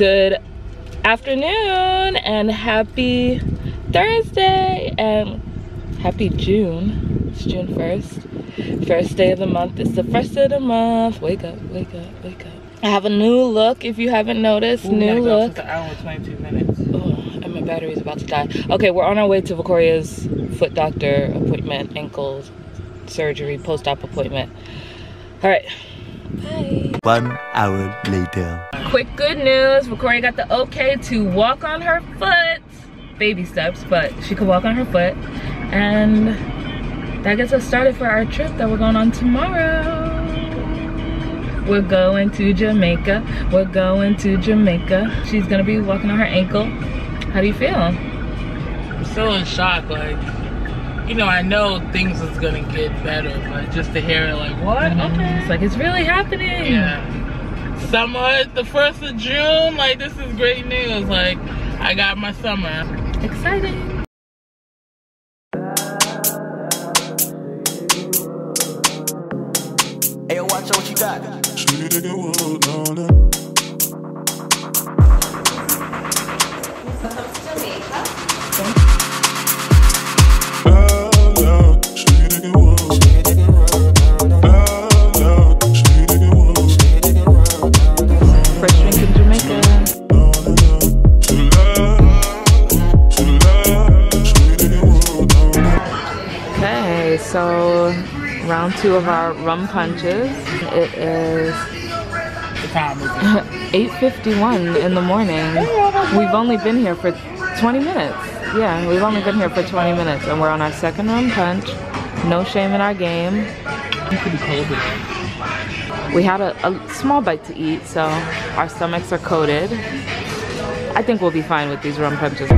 Good afternoon and happy Thursday and happy June. It's June 1st. First day of the month. It's the first of the month. Wake up, wake up, wake up. I have a new look if you haven't noticed. Ooh, new look. Go hour 22 minutes. Oh, and my battery's about to die. Okay, we're on our way to Victoria's foot doctor appointment, ankle surgery, post-op appointment. All right. Bye. One hour later. Quick good news. Victoria got the okay to walk on her foot. Baby steps, but she could walk on her foot. And that gets us started for our trip that we're going on tomorrow. We're going to Jamaica. We're going to Jamaica. She's gonna be walking on her ankle. How do you feel? I'm still in shock. Like, you know, I know things is gonna get better, but just to hear it, like, what? Mm -hmm. Okay. It's like it's really happening. Yeah. Summer, the first of June. Like, this is great news. Like, I got my summer. Exciting. Hey, watch out what you got. Two of our rum punches. It is The time is 8.51 in the morning. We've only been here for 20 minutes. Yeah, we've only been here for 20 minutes and we're on our second rum punch. No shame in our game. We had a, a small bite to eat, so our stomachs are coated. I think we'll be fine with these rum punches.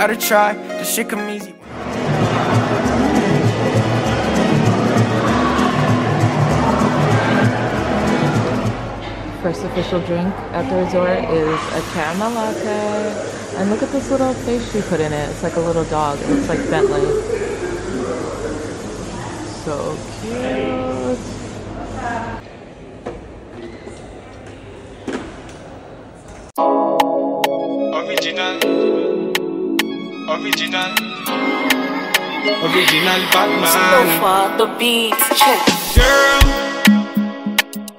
Gotta try. This shit come easy. First official drink at the resort is a caramel latte. And look at this little face she put in it. It's like a little dog. It looks like Bentley. So cute. Original. Original Batman. for the beats check. Girl.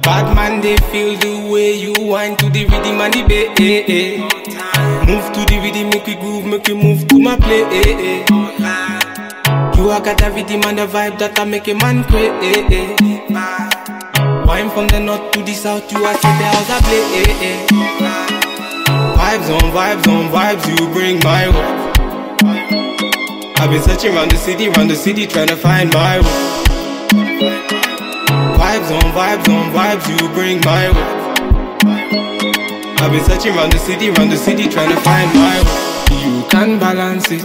Batman, they feel the way you whine to the rhythm and the bass. Move to the rhythm, make we groove, make we move to my play. You are got the rhythm and the vibe that I make a man crazy. Wine from the north to the south, you are set the house a play. Vibes on vibes on vibes, you bring my way. I've been searching around the city, round the city, trying to find my way. Vibes on vibes on vibes, you bring my way. I've been searching around the city, round the city, trying to find my way. You can balance it,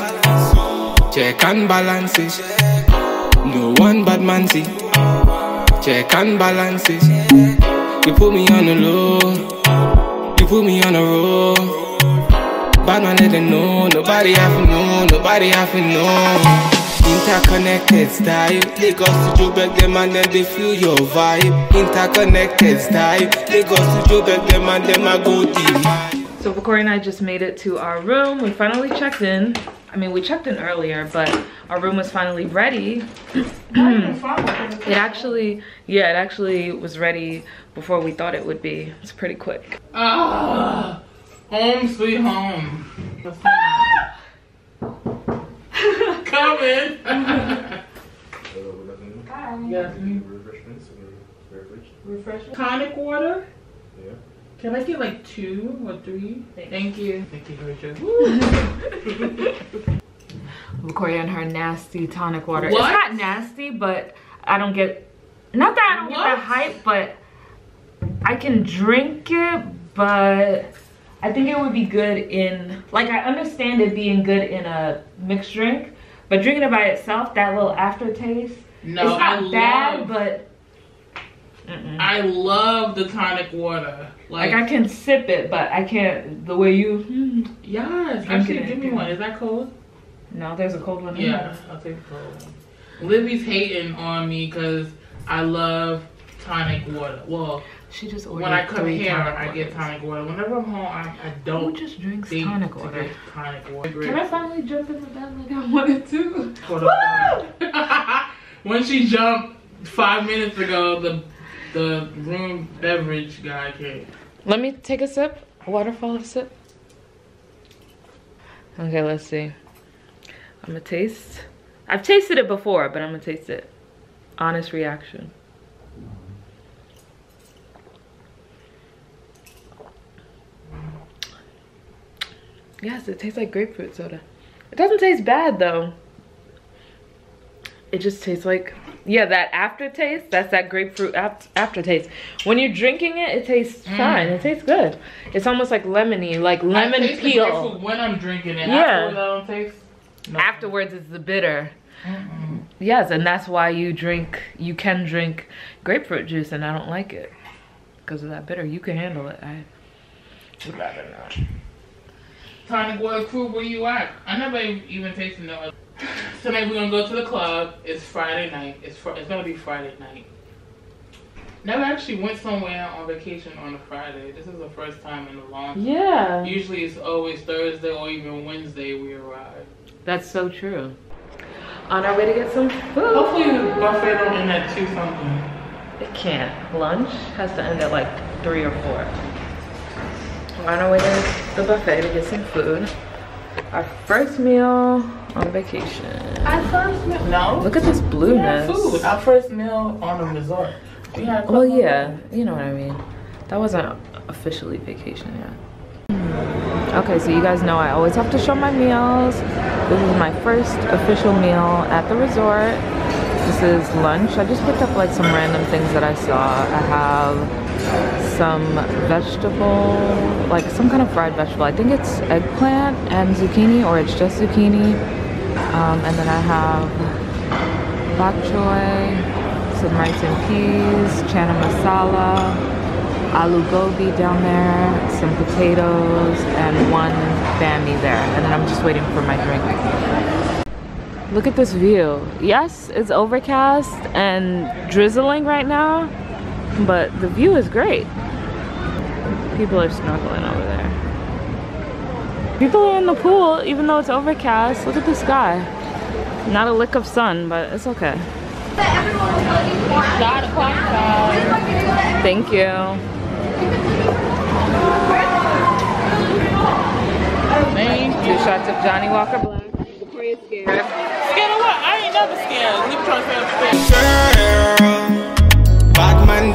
check and balance it. No one bad man see, check and balance it. You put me on the low, you put me on the road. Bad man let them know, nobody have to know, nobody have to know. Interconnected style, Lagos to Joburg, them and them they feel your vibe. Interconnected style, Lagos to Joburg, them and them I go deep. So Victoria and I just made it to our room. We finally checked in. I mean, we checked in earlier, but our room was finally ready. it actually, yeah, it actually was ready before we thought it would be. It's pretty quick. Ah, home sweet home. Coming. yes, me. Refreshment. Tonic water. Yeah. Can I get like two or three? Thank you. Thank you, Georgia. Victoria and her nasty tonic water. What? It's not nasty, but I don't get, not that I don't get What? the hype, but I can drink it, but I think it would be good in, like I understand it being good in a mixed drink, but drinking it by itself, that little aftertaste, No, it's not I bad, love- but Mm-mm. I love the tonic water. Like I can sip it, but I can't the way you. hmm. yes, actually, give me one. Is that cold? No, there's a cold one. in Yeah, there. I'll take the cold one. Libby's hating on me because I love tonic water. Well, She just ordered when I come three hair, I get waters. tonic water. Whenever I'm home, I, I don't Who just drinks think tonic to water? get tonic water. Can I finally jump in the bed like I wanted to? Hold on. when she jumped five minutes ago, the the room beverage guy came. Let me take a sip. A waterfall sip. Okay, let's see. I'm gonna taste. I've tasted it before, but I'm gonna taste it. Honest reaction. Yes, it tastes like grapefruit soda. It doesn't taste bad though. It just tastes like, yeah, that aftertaste, that's that grapefruit aftertaste. When you're drinking it, it tastes Mm. fine. It tastes good. It's almost like lemony, like lemon I taste peel. when I'm drinking it. Yeah. Afterwards, taste. nothing. Afterwards, it's the bitter. Mm-mm. Yes, and that's why you drink, you can drink grapefruit juice, and I don't like it because of that bitter. You can handle it. I would rather not. Tonic water crew, where you at? I never even tasted no other. Tonight we're gonna go to the club. It's Friday night. It's fr- it's gonna be Friday night. Never actually went somewhere on vacation on a Friday. This is the first time in a long time. Yeah, Usually it's always Thursday or even Wednesday we arrive. that's so true. On our way to get some food. Hopefully the buffet don't end at two something. It can't. Lunch has to end at like three or four. We're on our way to the buffet to get some food. Our first meal on vacation. Our first meal. No. Look at this blueness. food. Our first meal on a resort. We had Well, yeah, you know what I mean. That wasn't officially vacation yet. Okay, so you guys know I always have to show my meals. This is my first official meal at the resort. This is lunch. I just picked up like some random things that I saw. I have some vegetable, like some kind of fried vegetable. I think it's eggplant and zucchini, or it's just zucchini. Um, and then I have bok choy, some rice and peas, chana masala, aloo gobi down there, some potatoes, and one bammy there. And then I'm just waiting for my drink. Look at this view. Yes, it's overcast and drizzling right now, but the view is great. People are snorkeling over there. People are in the pool, even though it's overcast. Look at the sky. Not a lick of sun, but it's okay. Shot o'clock time. Thank you. Thank you. Two shots of Johnnie Walker Black. Scared. Scared of what? I ain't never scared. Leave trying to say I'm scared. Girl, bad man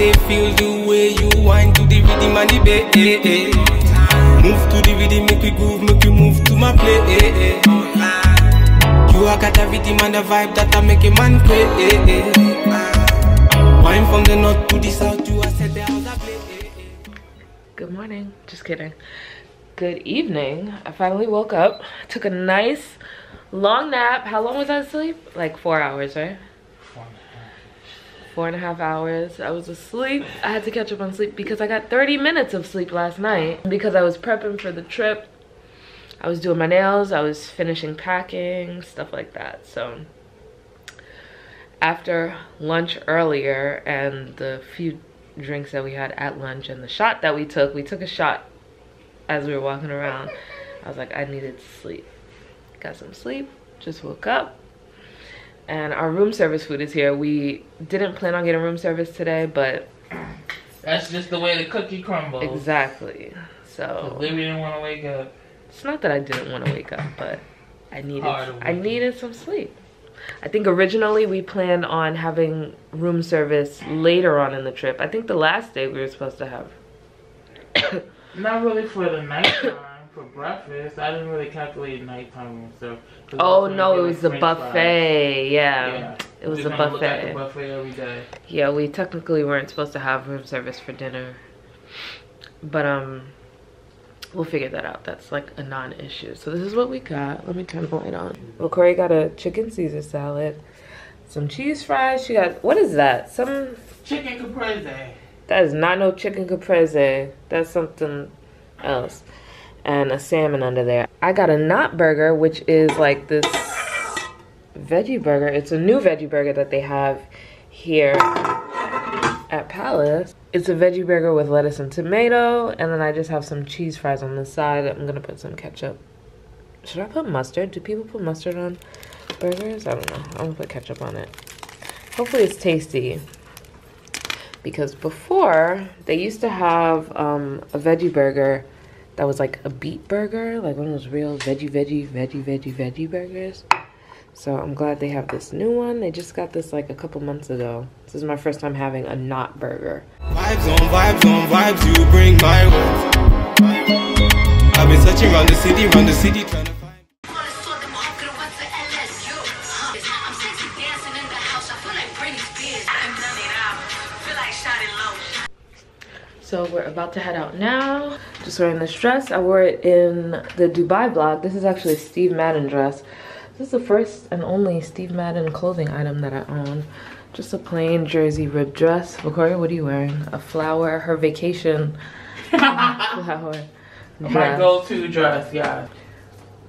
they feel the way you to the rhythm and the. Move to the rhythm, make we groove, make we move to my place. You are got the rhythm and the vibe that I make a man. Wine from the north to the south, you are play. Good morning. Just kidding. Good evening. I finally woke up. Took a nice long nap. How long was I asleep? Like four hours, right? Four and a half hours. I was asleep. I had to catch up on sleep because I got 30 minutes of sleep last night because I was prepping for the trip. I was doing my nails. I was finishing packing, stuff like that. So after lunch earlier and the few drinks that we had at lunch and the shot that we took, we took a shot as we were walking around. I was like, I needed sleep. Got some sleep, just woke up. And our room service food is here. We didn't plan on getting room service today, but That's just the way the cookie crumbles. exactly. So Libby didn't want to wake up. it's not that I didn't want to wake up, but I needed I needed some sleep. I think originally we planned on having room service later on in the trip. I think the last day we were supposed to have. Not really for the nighttime, for breakfast. I didn't really calculate nighttime and stuff. Oh no, it was a buffet. Yeah, Yeah. it was We're look at the buffet. buffet every day. Yeah, we technically weren't supposed to have room service for dinner, but um, we'll figure that out. That's like a non-issue. So this is what we got. Let me turn the light on. Well, Corey got a chicken Caesar salad, some cheese fries. She got what is that? Some Chicken caprese. that is not no chicken caprese. That's something else. And a salmon under there. I got a not burger, which is like this veggie burger. It's a new veggie burger that they have here at Palace. It's a veggie burger with lettuce and tomato, and then I just have some cheese fries on the side. I'm gonna put some ketchup. Should I put mustard? Do people put mustard on burgers? I don't know. I'm gonna put ketchup on it. Hopefully it's tasty. Because before, they used to have um, a veggie burger that was like a beet burger, like one of those real veggie, veggie, veggie, veggie, veggie burgers. So I'm glad they have this new one. They just got this like a couple months ago. This is my first time having a not burger. Vibes on vibes on vibes, you bring my way. I've been searching round the city, round the city, trying to So we're about to head out now. Just wearing this dress. I wore it in the Dubai vlog. This is actually a Steve Madden dress. This is the first and only Steve Madden clothing item that I own. Just a plain jersey rib dress. Victoria, what are you wearing? A flower, her vacation flower My go-to dress, yeah.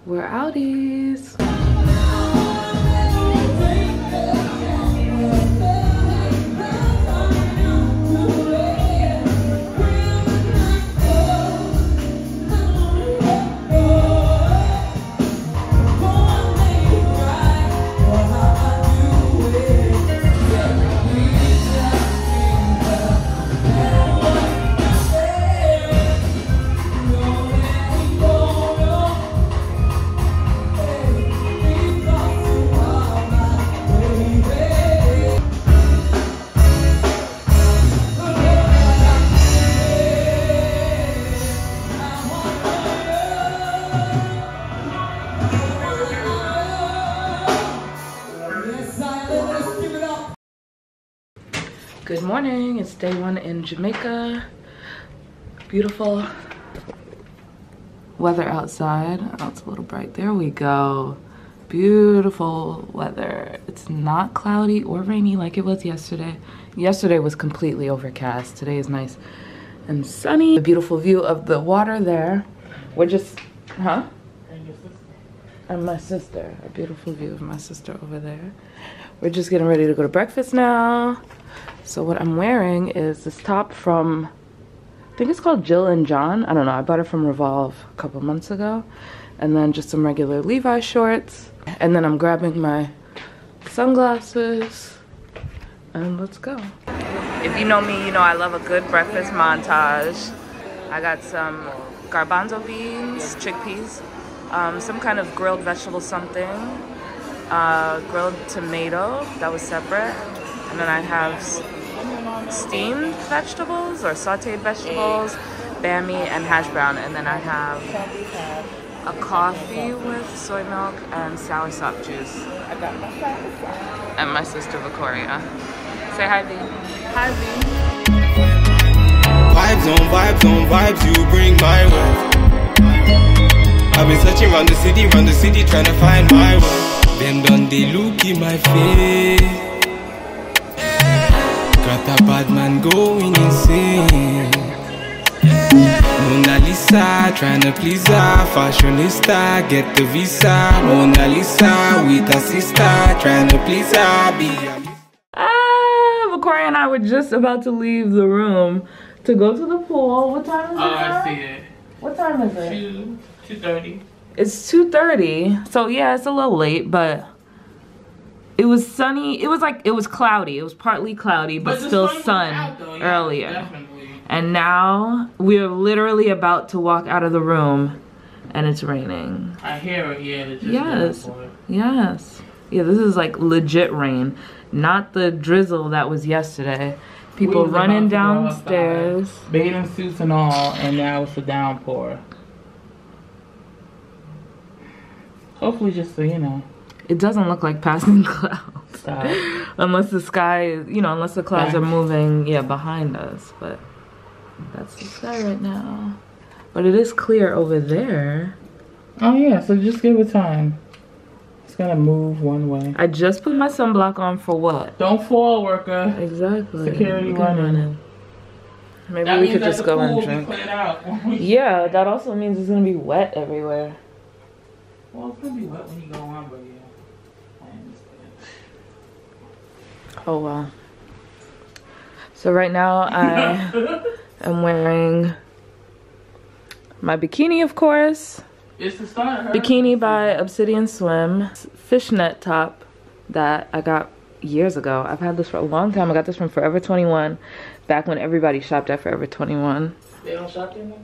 We're outies. Morning. It's day one in Jamaica. Beautiful weather outside. Oh, it's a little bright. There we go. Beautiful weather. It's not cloudy or rainy like it was yesterday. Yesterday was completely overcast. Today is nice and sunny. A beautiful view of the water there. We're just, huh? and my sister. A beautiful view of my sister over there. We're just getting ready to go to breakfast now. So what I'm wearing is this top from, I think it's called Jill and John. I don't know. I bought it from Revolve a couple months ago. And then just some regular Levi shorts. And then I'm grabbing my sunglasses. And let's go. If you know me, you know I love a good breakfast montage. I got some garbanzo beans, chickpeas, um, some kind of grilled vegetable something, uh, grilled tomato, that was separate. And then I have steamed vegetables or sauteed vegetables, bammy, and hash brown. And then I have a coffee with soy milk and soursop juice. And my sister Victoria. Say hi, V. Hi, V. Vibes on vibes on vibes, you bring my way. I've been searching round the city, round the city, trying to find my way. Them done they look in my face. Got a bad man going insane. Mona Lisa, trying to please her, fashionista, get the visa. Mona Lisa with a sister, trying to please her, be a Ah, Victoria and I were just about to leave the room to go to the pool. What time is it? Oh, I see it. What time is it? Two, two thirty. It's 2.30. So yeah, it's a little late, but it was sunny. It was like, it was cloudy. It was partly cloudy, but, the still sun out, though, yeah, earlier. Definitely. And now we're literally about to walk out of the room and it's raining. I hear it. Yeah, Yes. Yes. Yeah, this is like legit rain, not the drizzle that was yesterday. People We running outside, downstairs. bathing suits and all, and now it's a downpour. Hopefully, just so you know. It doesn't look like passing clouds. Unless the sky, you know, unless the clouds are moving, yeah, behind us. But that's the sky right now. But it is clear over there. Oh yeah, so just give it time. It's gonna move one way. I just put my sunblock on for what? Don't fall, worker. Exactly. Security running. run it. Maybe That we could just go pool and drink. Yeah, that also means it's gonna be wet everywhere. Well, it's gonna be wet when you go on, but yeah. I understand. Oh wow. So right now I am wearing my bikini, of course. It's the start of. Bikini by Obsidian Swim. Fishnet top that I got years ago. I've had this for a long time. I got this from Forever 21 back when everybody shopped at Forever 21. They don't shop there no?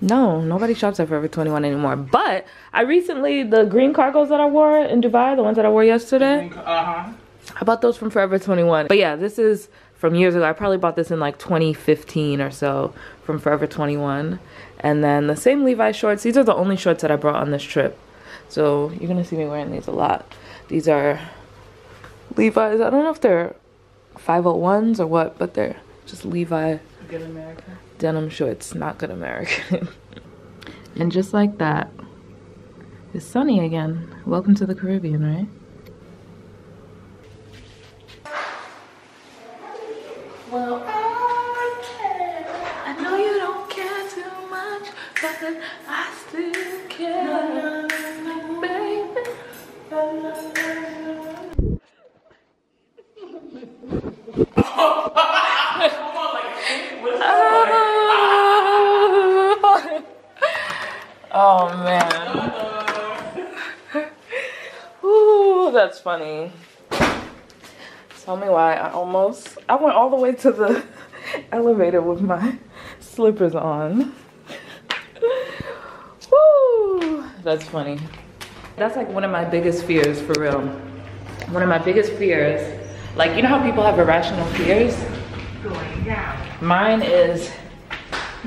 No, nobody shops at Forever 21 anymore. But I recently, the green cargos that I wore in Dubai, the ones that I wore yesterday, Uh-huh. I bought those from Forever 21. But yeah, this is from years ago. I probably bought this in like 2015 or so from Forever 21. And then the same Levi shorts. These are the only shorts that I brought on this trip. So you're going to see me wearing these a lot. These are Levi's. I don't know if they're 501s or what, but they're just Levi Good America. denim shorts. Not good American. and just like that, it's sunny again. Welcome to the Caribbean, right? But I still care, baby. Oh man. Ooh, that's funny. Tell me why I almost I went all the way to the elevator with my slippers on. That's funny. That's like one of my biggest fears for real. One of my biggest fears, like you know how people have irrational fears? Mine is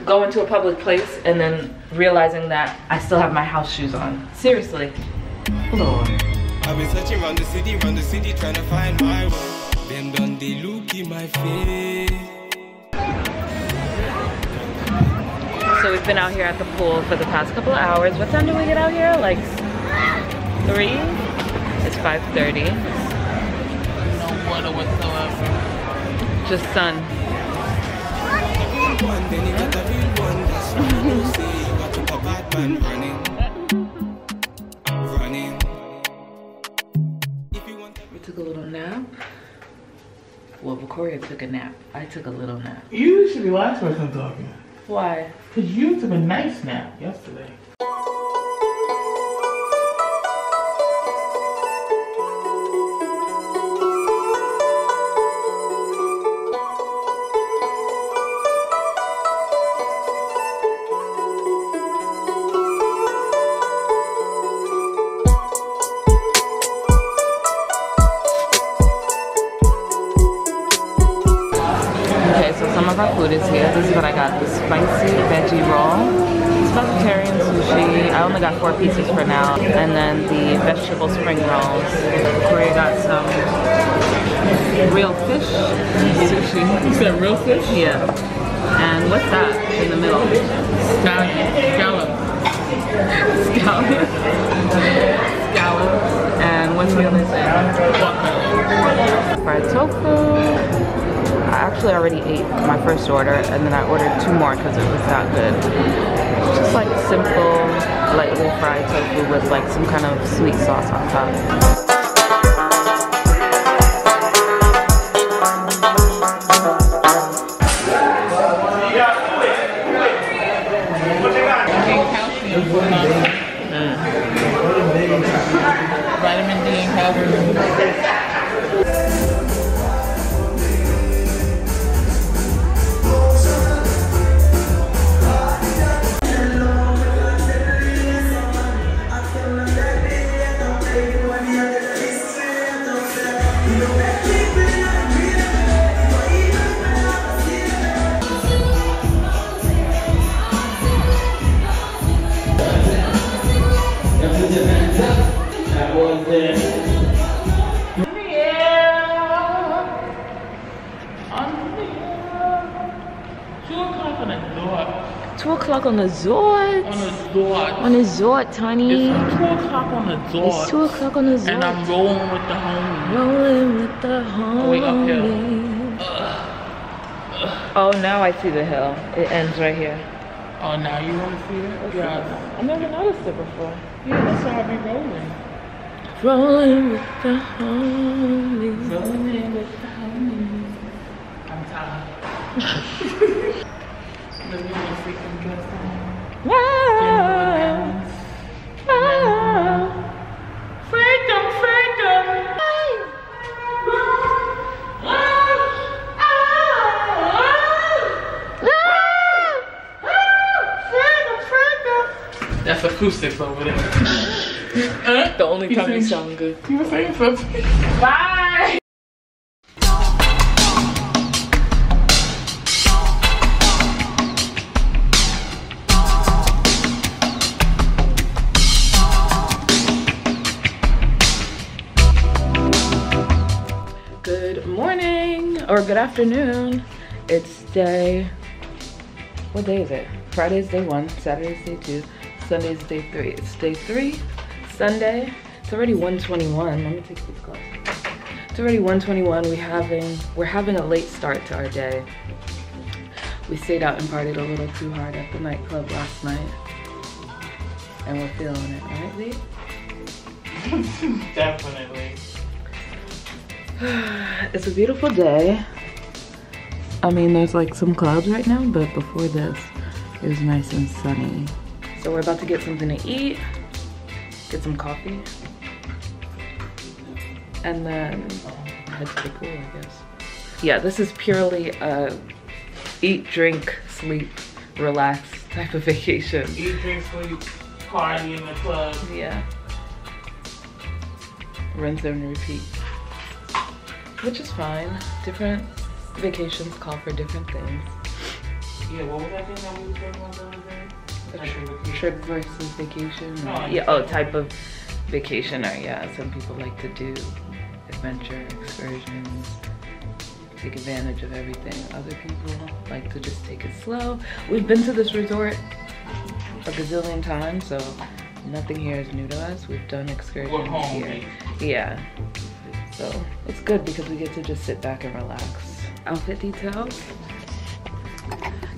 going to a public place and then realizing that I still have my house shoes on. Seriously. Lord. I've been searching round the city, round the city, trying to find my way. Them done they look in my face. So we've been out here at the pool for the past couple of hours. What time do we get out here? Like three? It's 5.30. No water whatsoever. Just sun. One, then you got a real one. That's why you say you got to a bad man running. Running. If you want We took a little nap. Well, Victoria took a nap. I took a little nap. You should be last person talking. Why? Because you took a nice nap yesterday. Only got four pieces for now. And then the vegetable spring rolls. Victoria got some real fish sushi. You said real fish? Yeah. And what's that in the middle? Scallion. Scallop. Scallops. Scallops. And what's the other thing? Fried tofu. I actually already ate my first order and then I ordered two more because it was that good. Just like simple, lightly fried tofu with like some kind of sweet sauce on top. On the Zort. On a Zord. On the Zort, Tiny. It's 2 o'clock on the Zord. It's 2 o'clock on the Zort. And I'm rolling with the homie. rolling with the homies. Wait, uphill. Oh, now I see the hill. It ends right here. Oh, now you want to see it? Yeah. I never noticed it before. Yeah, that's why I be rolling. Rolling with the homies. Rolling with the homie. I'm tired. Let me get freaking dressed on. Wow. Wow. Freedom, freedom. That's acoustics over there. The only time you sound good. You were saying something. Bye. Good afternoon. It's day. What day is it? Friday's day one, Saturday's day two, Sunday's day three. It's day three, Sunday. It's already 121. Let me take these glasses. It's already 121. We having we're having a late start to our day. We stayed out and partied a little too hard at the nightclub last night. And we're feeling it, right, Lee? Definitely. It's a beautiful day. I mean, there's like some clouds right now, but before this, it was nice and sunny. So we're about to get something to eat, get some coffee, and then head to the pool, I guess. Yeah, this is purely a eat, drink, sleep, relax type of vacation. Eat, drink, sleep, party in the club. Yeah. Rinse and repeat. Which is fine. Different vacations call for different things. Yeah, what was that thing that we were talking about the other day? A tri- trip versus vacation. Oh, no, or- yeah, oh, type of vacation or yeah, some people like to do adventure excursions, take advantage of everything. Other people like to just take it slow. We've been to this resort a gazillion times, so nothing here is new to us. We've done excursions here. Yeah. So it's good because we get to just sit back and relax. Outfit details.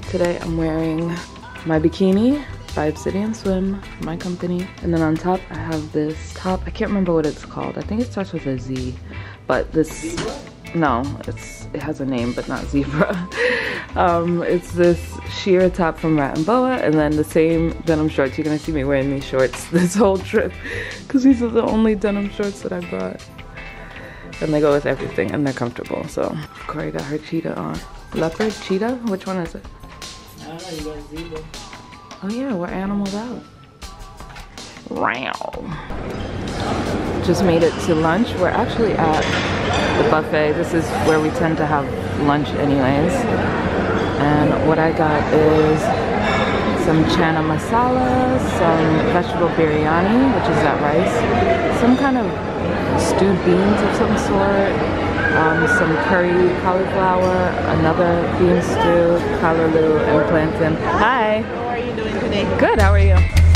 Today I'm wearing my bikini, Obsidian Swim, my company. And then on top I have this top, I can't remember what it's called. I think it starts with a Z, but this, no, it's it has a name, but not zebra. um, it's this sheer top from Rat and Boa, and then the same denim shorts. You're gonna see me wearing these shorts this whole trip, because these are the only denim shorts that I brought. And they go with everything, and they're comfortable. So Corey got her cheetah on. Leopard, cheetah? Which one is it? I don't know, you got zebra. Oh yeah, we're animals out. Wow. Just made it to lunch. We're actually at the buffet. This is where we tend to have lunch anyways. And what I got is some chana masala, some vegetable biryani, which is that rice, some kind of stewed beans of some sort, um, some curry cauliflower, another bean stew, callaloo, and plantain. Hi. How are you doing today? Good, how are you?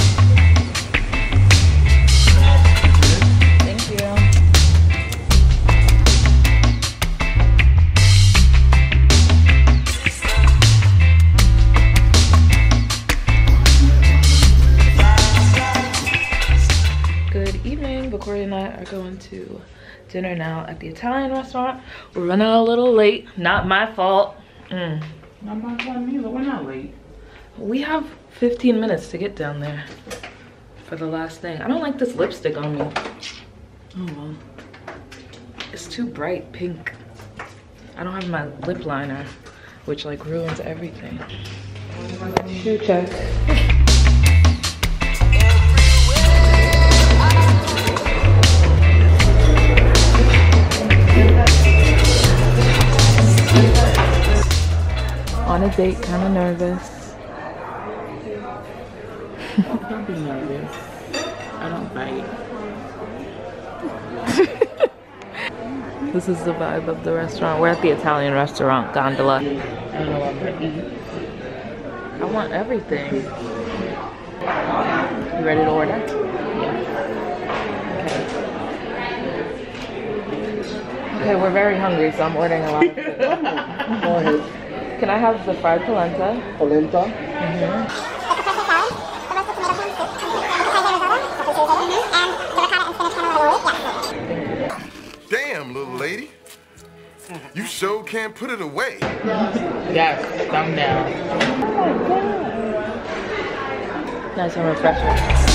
And I are going to dinner now at the Italian restaurant. We're running a little late. Not my fault. Mm. Not my time either. We're not late. We have 15 minutes to get down there for the last thing. I don't like this lipstick on me. Oh well. It's too bright pink. I don't have my lip liner, which like ruins everything. Shoe check. On a date, kind of nervous. Don't be nervous. I don't bite. This is the vibe of the restaurant. We're at the Italian restaurant, Gondola. I don't know what I'm gonna eat. I want everything. You ready to order? Okay. Okay, we're very hungry, so I'm ordering a lot of food. Go ahead. Can I have the fried polenta? Polenta. Damn, little lady. You sure can't put it away. Yes, thumb oh down. Nice and refreshing.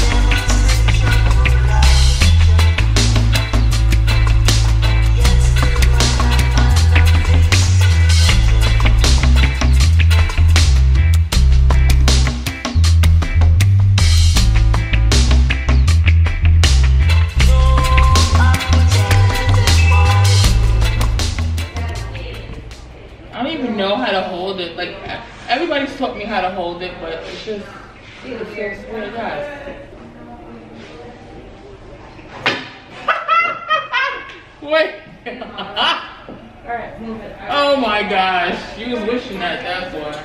it, but it's just it's so swear to God. Wait. oh my gosh, you was wishing that. That's why.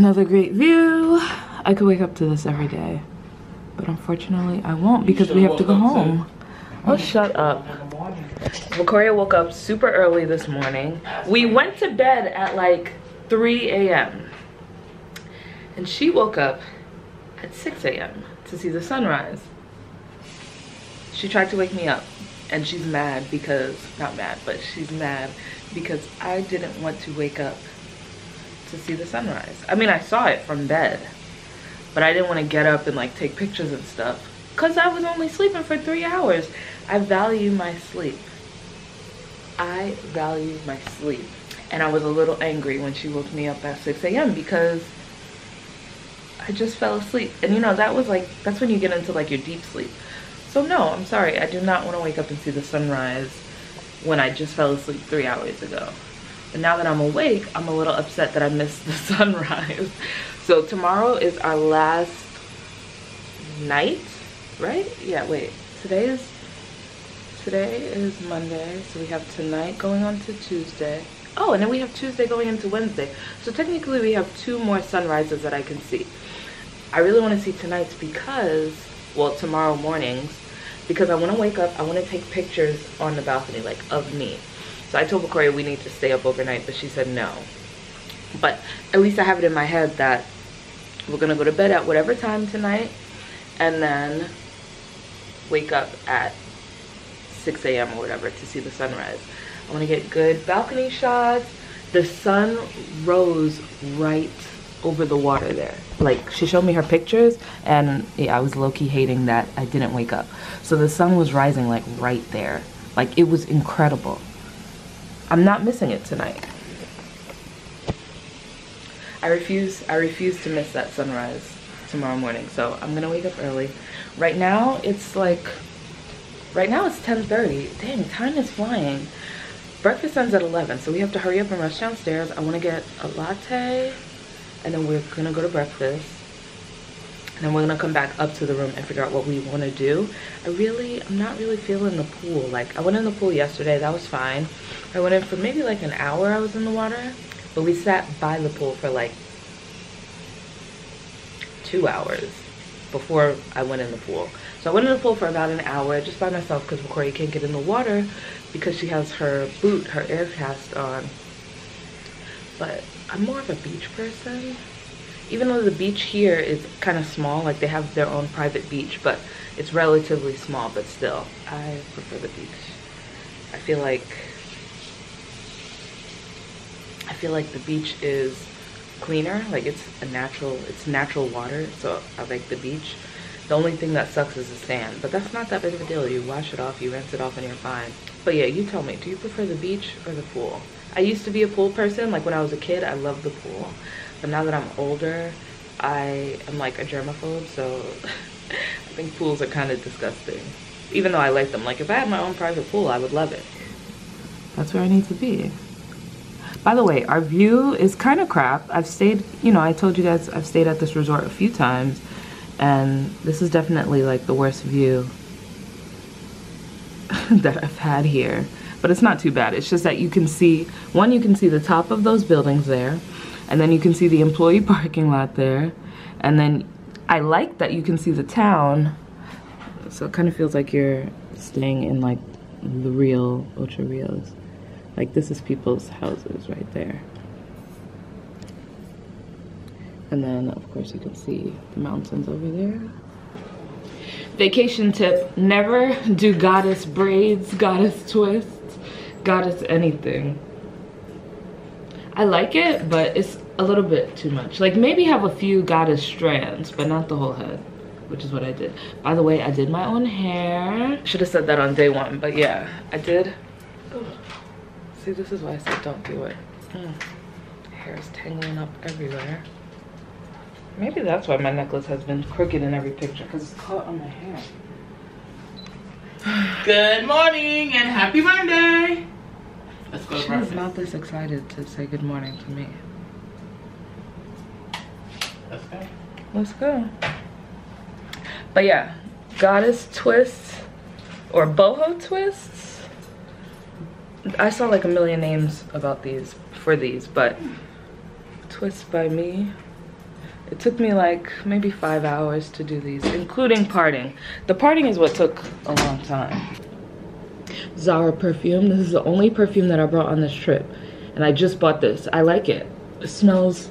Another great view. I could wake up to this every day, but unfortunately I won't because we have to go home. Oh, shut up. Victoria woke up super early this morning. We went to bed at like 3 a.m. And she woke up at 6 a.m. to see the sunrise. She tried to wake me up and she's mad because, not mad, but she's mad because I didn't want to wake up to see the sunrise. I mean, I saw it from bed, but I didn't want to get up and like take pictures and stuff because I was only sleeping for three hours. I value my sleep. I value my sleep. And I was a little angry when she woke me up at 6 a.m. because I just fell asleep. And you know, that was like, that's when you get into like your deep sleep. So no, I'm sorry. I do not want to wake up and see the sunrise when I just fell asleep three hours ago. But now that I'm awake, I'm a little upset that I missed the sunrise. So tomorrow is our last night, right? Yeah, wait. Today is today is Monday, so we have tonight going on to Tuesday. Oh, and then we have Tuesday going into Wednesday. So technically we have two more sunrises that I can see. I really want to see tonight's because, well, tomorrow mornings, because I want to wake up, I want to take pictures on the balcony, like, of me. So I told Victoria we need to stay up overnight, but she said no. But at least I have it in my head that we're to go to bed at whatever time tonight, and then wake up at 6 a.m. or whatever to see the sunrise. I want to get good balcony shots. The sun rose right over the water there. Like she showed me her pictures and yeah, I was low-key hating that I didn't wake up. So the sun was rising like right there. Like it was incredible. I'm not missing it tonight. I refuse I refuse to miss that sunrise tomorrow morning. So I'm gonna wake up early. Right now it's like right now it's 10:30. Dang, time is flying. Breakfast ends at 11, so we have to hurry up and rush downstairs. I want to get a latte, and then we're gonna go to breakfast. And then we're gonna come back up to the room and figure out what we want to do. I really, I'm not really feeling the pool. Like I went in the pool yesterday, that was fine. I went in for maybe like an hour. I was in the water, but we sat by the pool for like two hours before I went in the pool. So I went in the pool for about an hour just by myself because Victoria can't get in the water because she has her boot, her air cast on. But I'm more of a beach person. Even though the beach here is kind of small, like they have their own private beach, but it's relatively small, but still, I prefer the beach. I feel like, I feel like the beach is cleaner, like it's a natural, it's natural water, so I like the beach. The only thing that sucks is the sand, but that's not that big of a deal. You wash it off, you rinse it off, and you're fine. But yeah, you tell me, do you prefer the beach or the pool? I used to be a pool person, like when I was a kid, I loved the pool. But now that I'm older, I am like a germaphobe, so I think pools are kind of disgusting. Even though I like them. Like if I had my own private pool, I would love it. That's where I need to be. By the way, our view is kind of crap. I've stayed, you know, I told you guys I've stayed at this resort a few times and this is definitely like the worst view that I've had here. But it's not too bad. It's just that you can see, one, you can see the top of those buildings there and then you can see the employee parking lot there. And then I like that you can see the town. So it kind of feels like you're staying in like the real Ocho Rios. Like this is people's houses right there. And then of course you can see the mountains over there. Vacation tip, never do goddess braids, goddess twists, goddess anything. I like it, but it's a little bit too much. Like maybe have a few goddess strands, but not the whole head, which is what I did. By the way, I did my own hair. Should have said that on day one, but yeah, I did. Ugh. See, this is why I said don't do it. Mm. Hair is tangling up everywhere. Maybe that's why my necklace has been crooked in every picture, because it's caught on my hair. Good morning and happy Monday. Let's go to She's breakfast. not this excited to say good morning to me. Let's go. But yeah, goddess twists or boho twists. I saw like a million names about these for these, but twist by me. It took me like maybe five hours to do these, including parting. The parting is what took a long time. Zara perfume. This is the only perfume that I brought on this trip. And I just bought this. I like it. It smells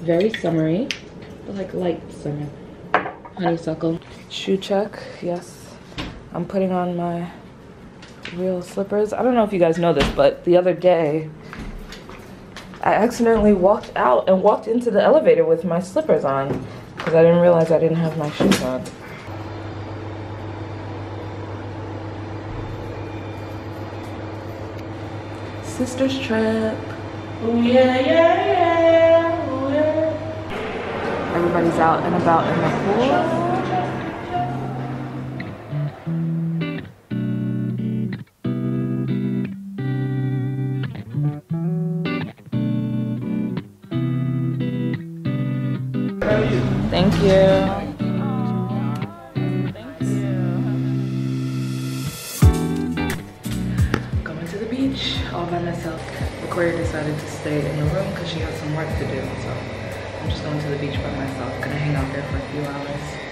very summery, but like light summer. Honeysuckle. Shoe check, yes. I'm putting on my real slippers. I don't know if you guys know this, but the other day, I accidentally walked out and walked into the elevator with my slippers on because I didn't realize I didn't have my shoes on. Sister's trip. Oh yeah, yeah, yeah. Everybody's out and about in the pool. Thank you. Thank you. Going to the beach all by myself. Victoria decided to stay in the room because she had some work to do. So Just going to the beach by myself. Gonna hang out there for a few hours.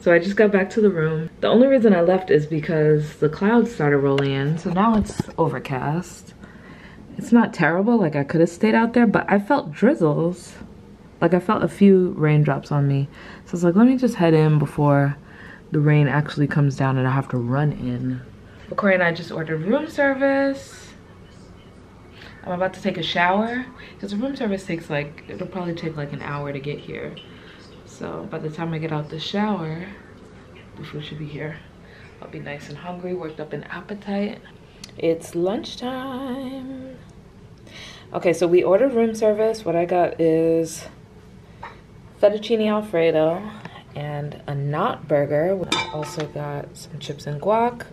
So I just got back to the room. The only reason I left is because the clouds started rolling in. So now it's overcast. It's not terrible, like I could have stayed out there, but I felt drizzles. Like I felt a few raindrops on me. So I was like, let me just head in before the rain actually comes down and I have to run in. But Corey and I just ordered room service. I'm about to take a shower because the room service takes like, it'll probably take like an hour to get here. So by the time I get out the shower, the food should be here. I'll be nice and hungry, worked up an appetite. It's lunchtime. Okay, so we ordered room service. What I got is fettuccine alfredo and a not burger. I also got some chips and guac.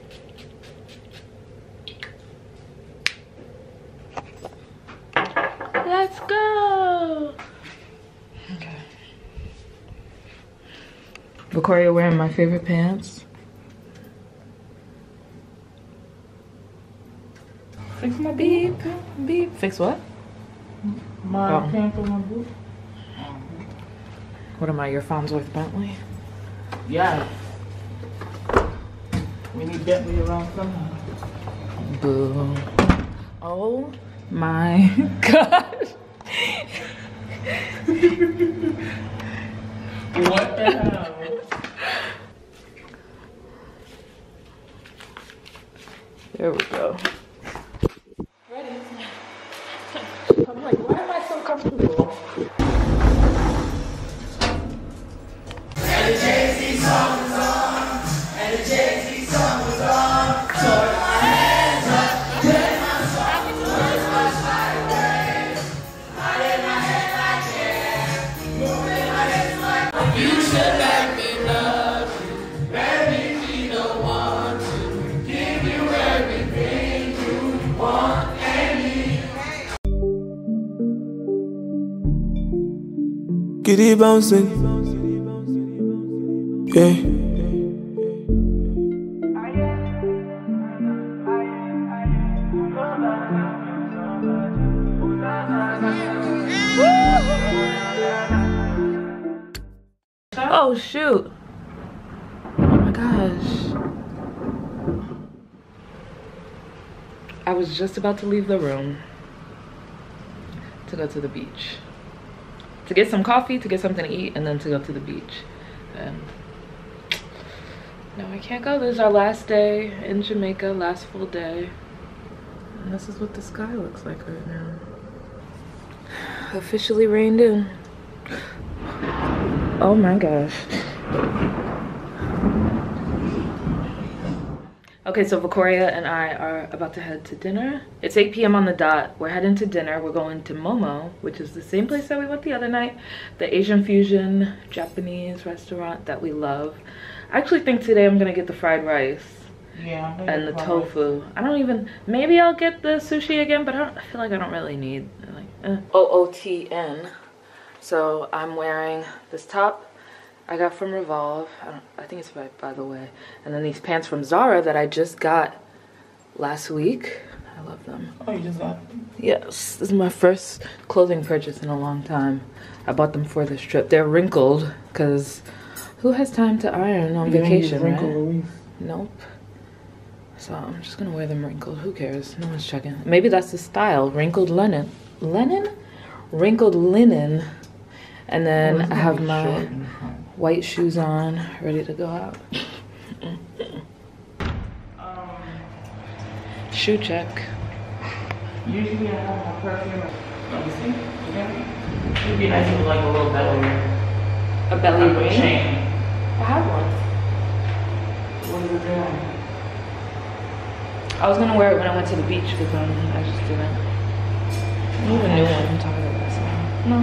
Let's go. Okay. Victoria wearing my favorite pants. Fix my beep. Beep. Fix what? My Oh. pants on my boot. What am I, your Fonzworth Bentley? Yeah. We need Bentley around somehow. Boo. Oh my god. What the hell? There we go. Skitty bouncing. Yeah. Oh shoot. Oh my gosh. I was just about to leave the room to go to the beach. To get some coffee, to get something to eat, and then to go to the beach. And no, I can't go. This is our last day in Jamaica, last full day. And this is what the sky looks like right now. Officially rained in. Oh my gosh. Okay, so Victoria and I are about to head to dinner. It's 8 p.m. on the dot. We're heading to dinner. We're going to Momo, which is the same place that we went the other night. The Asian fusion Japanese restaurant that we love. I actually think today I'm gonna get the fried rice Yeah. and the tofu. I don't even, maybe I'll get the sushi again, but I, don't, I feel like I don't really need, like, eh. O-O-T-N. So I'm wearing this top I got from Revolve. I, don't, I think it's by, by the way. And then these pants from Zara that I just got last week. I love them. Oh, you just got them? Yes, this is my first clothing purchase in a long time. I bought them for this trip. They're wrinkled because who has time to iron on vacation, right? Nope. So I'm just gonna wear them wrinkled. Who cares? No one's checking. Maybe that's the style. Wrinkled linen. Linen? Wrinkled linen. And then I have my white shoes on, ready to go out. Um, Shoe check. Usually I have my perfume. Let me see. It'd be nice with like a little belly. A belly Like a ring? chain. I have one. What is it doing? I was gonna wear it when I went to the beach, but then I just didn't. I need a new one. I'm tired of this one. No.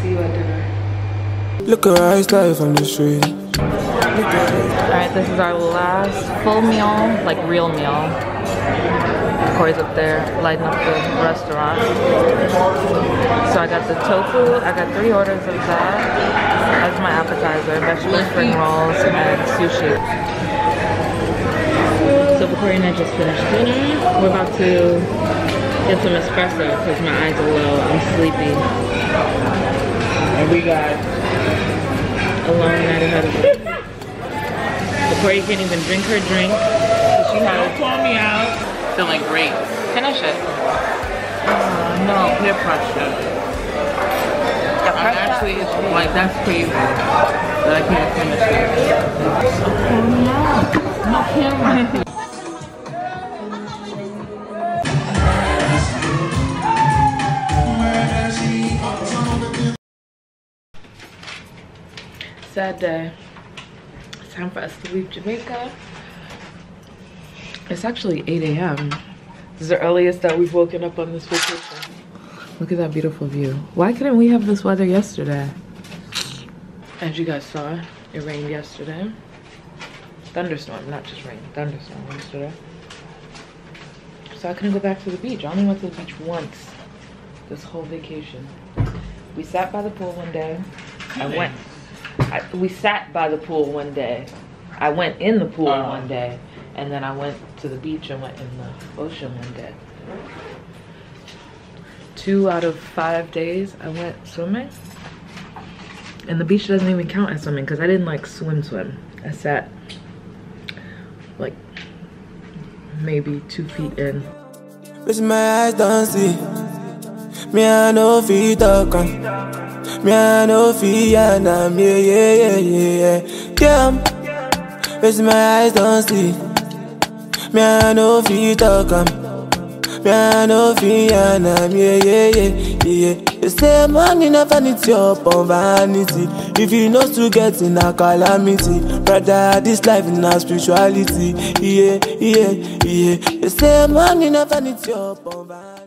Alright, see you at dinner. Look at her eyes live on the street. Alright, this is our last full meal, like real meal. Corey's up there lighting up the restaurant. So I got the tofu, I got three orders of that as my appetizer, vegetable spring rolls, and sushi. So Corey and I just finished dinner. We're about to get some espresso because my eyes are low. I'm sleepy. And we got A long night ahead of us. Corey can't even drink her drink. She had call me out. Feeling great. Finish it. Uh, no, peer pressure. I'm actually, it's like, that's crazy that I can't finish it. Me out. No camera. Sad day. It's time for us to leave Jamaica. It's actually 8 a.m. This is the earliest that we've woken up on this vacation. Look at that beautiful view. Why couldn't we have this weather yesterday? As you guys saw, it rained yesterday. Thunderstorm, not just rain, thunderstorm yesterday. So I couldn't go back to the beach. I only went to the beach once this whole vacation. We sat by the pool one day. I went. I, we sat by the pool one day. I went in the pool Oh. one day, and then I went to the beach and went in the ocean one day. Two out of five days I went swimming. And the beach doesn't even count as swimming because I didn't like swim swim. I sat like maybe two feet in. With my eyes don't see. Me I no fit talk am. Me I no fit yarn am. Yeah yeah yeah yeah yeah. Damn. With my eyes don't see. Me I no fit talk am. Me I no fit yarn am. Yeah yeah yeah yeah. They say money never vanity upon vanity. If you know to get in a calamity, brother, this life in a spirituality. Yeah yeah yeah. They say money never vanity upon vanity.